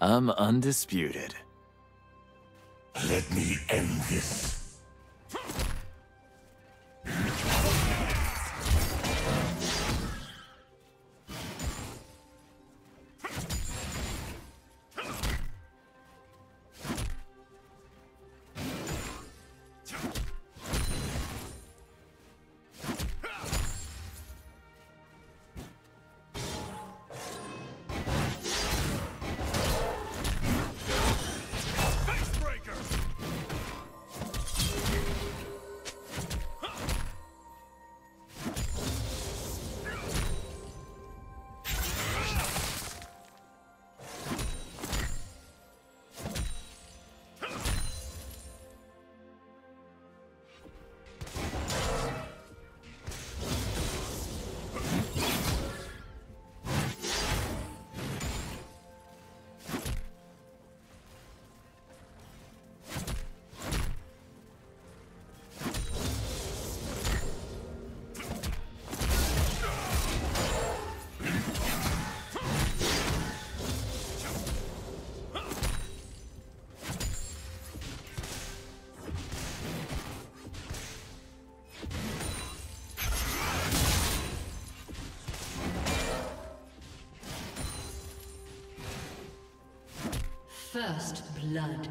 I'm undisputed. Let me end this. First blood.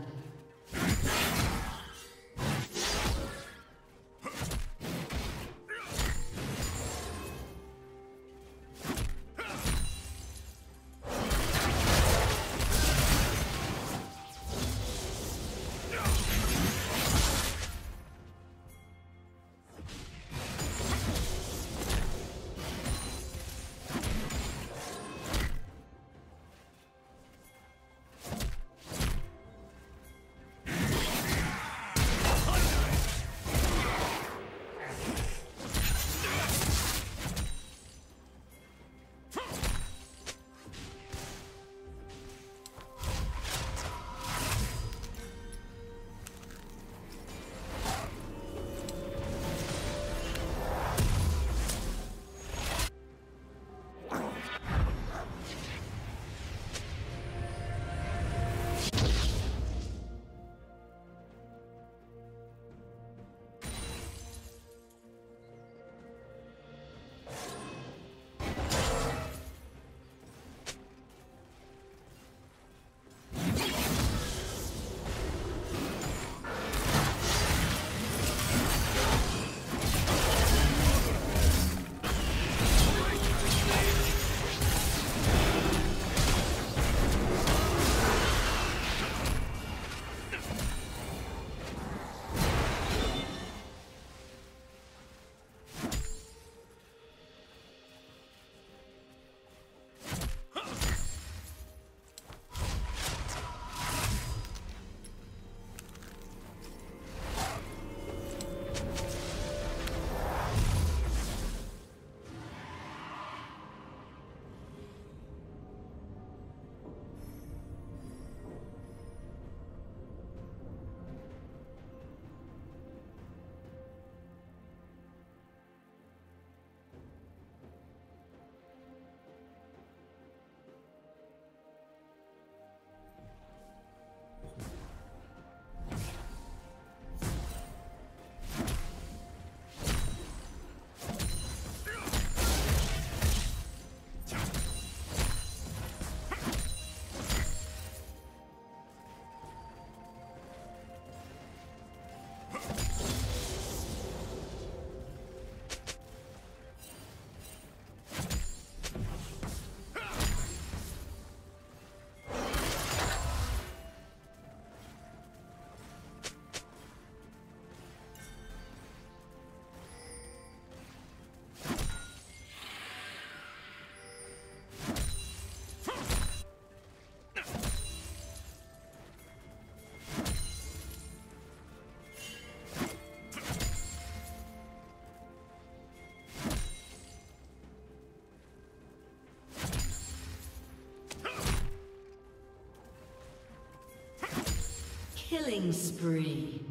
Killing spree.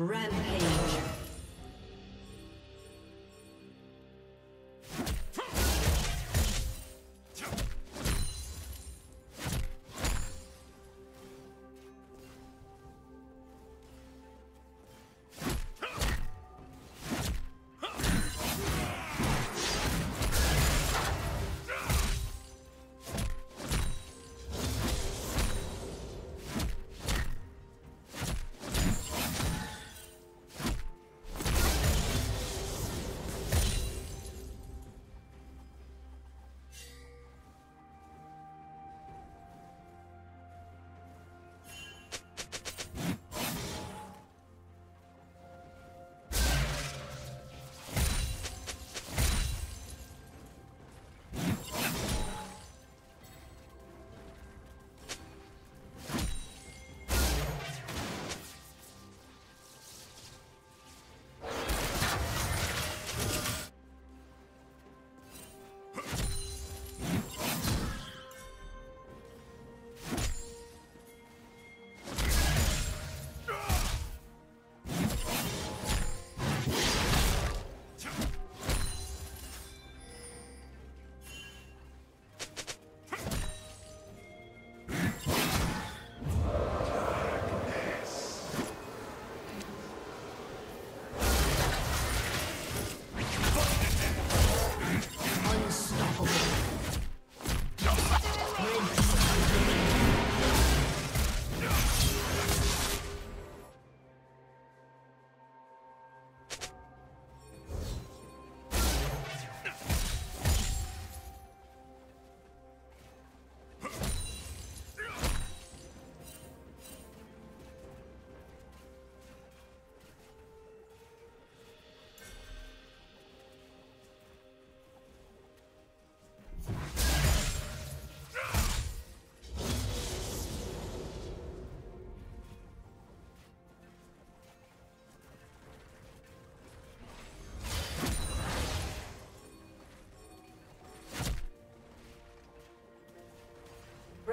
Rampage.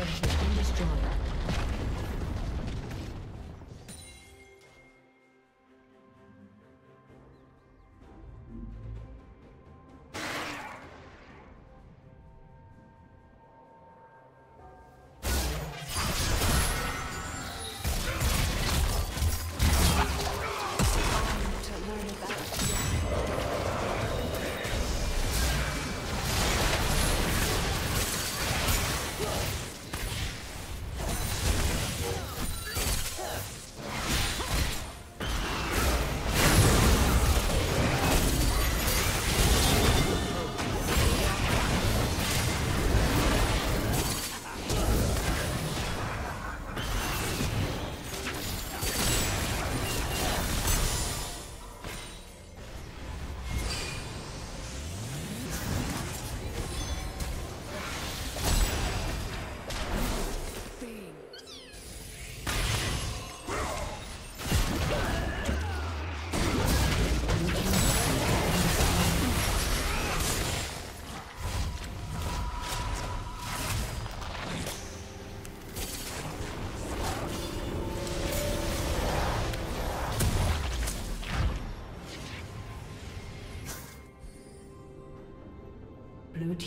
Team's turret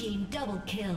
Team double kill.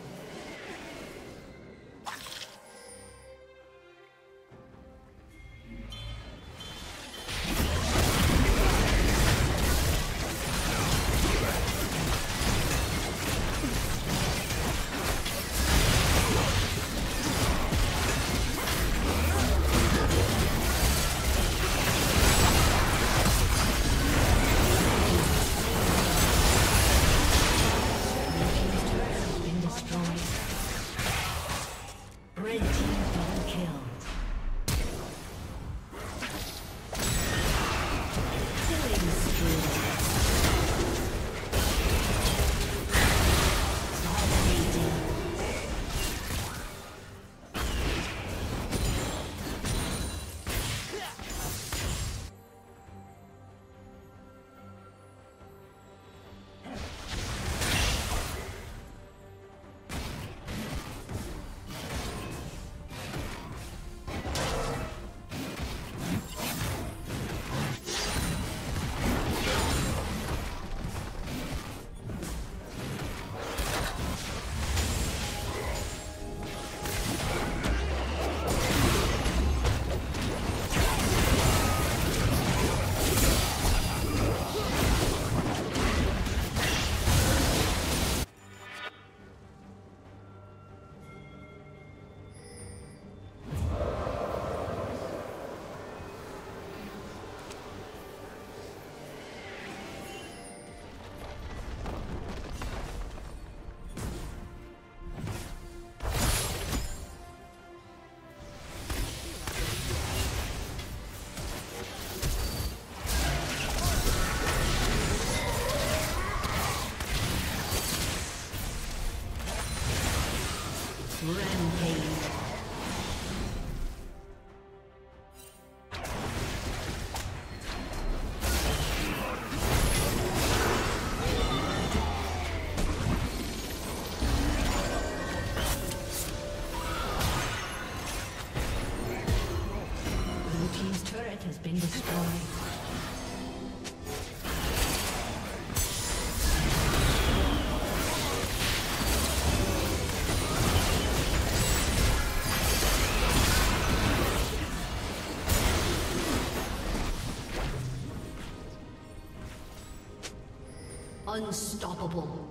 Unstoppable.